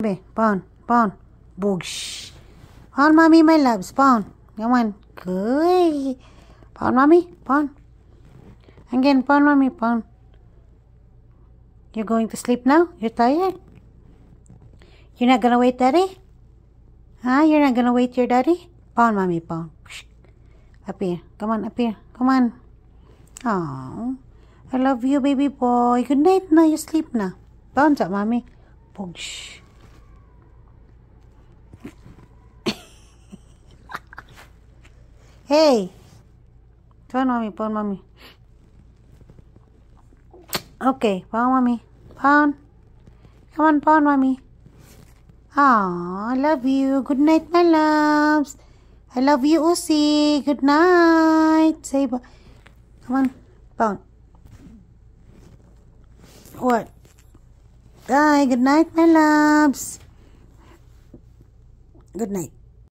Baby, Pawn, Pawn. Boosh. Pawn, mommy, my loves. Pawn. Come on. Good. Pawn, mommy. Pawn. Again, Pawn, mommy. Pawn. You're going to sleep now? You're tired? You're not gonna wait, daddy? Huh? You're not gonna wait your daddy? Pawn, mommy, pawn. Up here. Come on, up here. Come on. Oh, I love you, baby boy. Good night na. You sleep na. Pawn sa mommy. Push. Hey. Pawn, mommy. Pawn, mommy. Okay, pawn, mommy. Pawn. Come on, pawn, mommy. Oh, I love you. Good night, my loves. I love you, Ozzy. Good night. Say, bye. come on, Pawn. What? Bye. Good night, my loves. Good night.